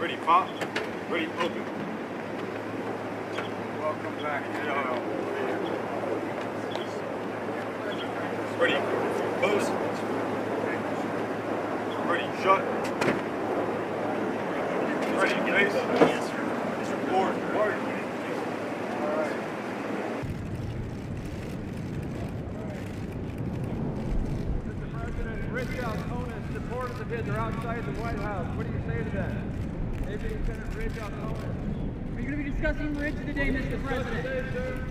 Ready, pop. Ready, open. Welcome back. Ready, close. Ready, shut. Ready, face. Forward, forward. Mr. President, Rich Alconis, supporters of his are outside the White House. What do you say to that? Are you going to be discussing Ridge? Today, Mr. President,